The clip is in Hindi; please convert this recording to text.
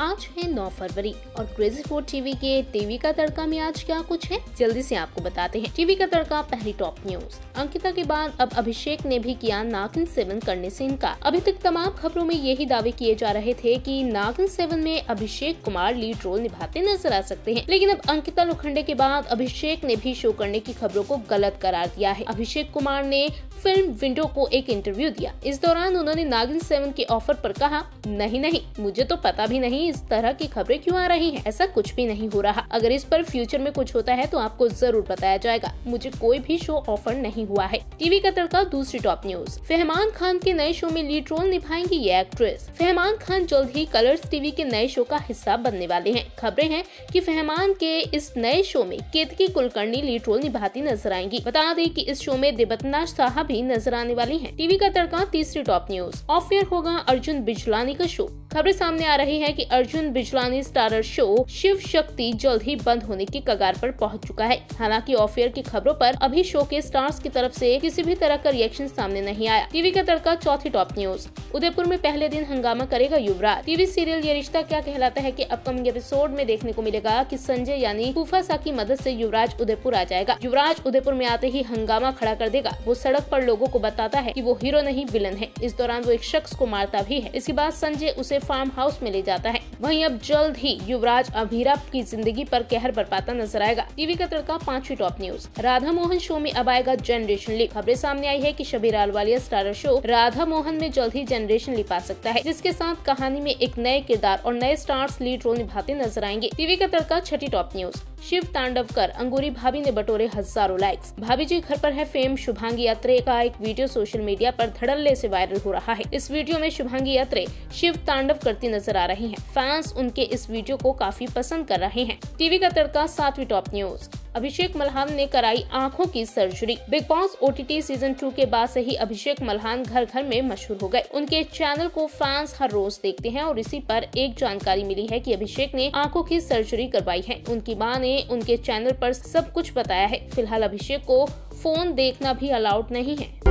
आज है 9 फरवरी और क्रेजी फोर टीवी के टीवी का तड़का में आज क्या कुछ है? जल्दी से आपको बताते हैं। टीवी का तड़का, पहली टॉप न्यूज़ अंकिता के बाद अब अभिषेक ने भी किया नागिन सेवन करने से इनकार। अभी तक तमाम खबरों में यही दावे किए जा रहे थे कि नागिन सेवन में अभिषेक कुमार लीड रोल निभाते नज़र आ सकते हैं। लेकिन अब अंकिता लोखंडे के बाद अभिषेक ने भी शो करने की खबरों को गलत करार दिया है। अभिषेक कुमार ने फ़िल्म विंडो को एक इंटरव्यू दिया। इस दौरान उन्होंने नागिन सेवन के ऑफ़र पर कहा, नहीं नहीं, मुझे तो पता भी नहीं इस तरह की खबरें क्यों आ रही हैं? ऐसा कुछ भी नहीं हो रहा। अगर इस पर फ्यूचर में कुछ होता है तो आपको ज़रूर बताया जाएगा। मुझे कोई भी शो ऑफ़र नहीं हुआ है। टीवी का तड़का दूसरी टॉप न्यूज़। फहमान खान के नए शो में लीड रोल निभाएँगी ये एक्ट्रेस। फहमान खान जल्द ही कलर्स टीवी के नए शो का हिस्सा बनने वाले हैं। खबरें हैं कि फहमान के इस नए शो में केतकी कुलकर्णी लीड रोल निभाती नज़र आएँगी। बता दें कि इस शो में देवतना साहब भी नज़र आने वाली हैं। टीवी का तड़का तीसरी टॉप न्यूज़। ऑफियर होगा अर्जुन बिजलानी का शो। खबरें सामने आ रही है कि अर्जुन बिजलानी स्टारर शो शिव शक्ति जल्द ही बंद होने की कगार पर पहुँच चुका है। हालाँकि ऑफ़ एयर की खबरों पर अभी शो के स्टार्स की तरफ़ से किसी भी तरह का रिएक्शन सामने नहीं आया। टीवी का तड़का चौथी टॉप न्यूज़ उदयपुर में पहले दिन हंगामा करेगा युवराज। टीवी सीरियल ये रिश्ता क्या कहलाता है की अपकमिंग एपिसोड में देखने को मिलेगा की संजय यानी फूफा सा की मदद ऐसी युवराज उदयपुर आ जाएगा। युवराज उदयपुर में आते ही हंगामा खड़ा कर देगा। वो सड़क पर लोगों को बताता है की वो हीरो नहीं, विलन है। इस दौरान वो एक शख्स को मारता भी है। इसके बाद संजय उसे फार्म हाउस में ले जाता है। वहीं अब जल्द ही युवराज अभीरा की ज़िंदगी पर कहर बरपाता नज़र आएगा। टीवी का तड़का पांचवी top news. Radha Mohan show में अब आएगा जनरेशन लीप खबरें सामने आई है की शबीर वालिया स्टारर शो राधा मोहन में जल्द ही जनरेशन लिप सकता है, जिसके साथ कहानी में एक नए किरदार और नए स्टार्स लीड रोल निभाते नज़र आएँगे। टीवी का तड़का, छठी टॉप न्यूज़ शिव तांडव कर अंगूरी भाभी ने बटोरे हज़ारों लाइक्स भाभी जी घर पर है फेम शुभांगी यात्रे का एक वीडियो सोशल मीडिया पर धड़ल्ले से वायरल हो रहा है। इस वीडियो में शुभांगी यात्रे शिव तांडव करती नज़र आ रही हैं। फैंस उनके इस वीडियो को काफ़ी पसंद कर रहे हैं। टीवी का तड़का, सातवीं टॉप न्यूज़ अभिषेक मल्हान ने कराई आँखों की surgery. Bigg Boss OTT season two के बाद से ही अभिषेक मल्हान घर घर में मशहूर हो गए। उनके चैनल को फैंस हर रोज देखते हैं और इसी पर एक जानकारी मिली है कि अभिषेक ने आँखों की सर्जरी करवाई है। उनकी माँ ने उनके चैनल पर सब कुछ बताया है। फ़िलहाल अभिषेक को फ़ोन देखना भी अलाउड नहीं है।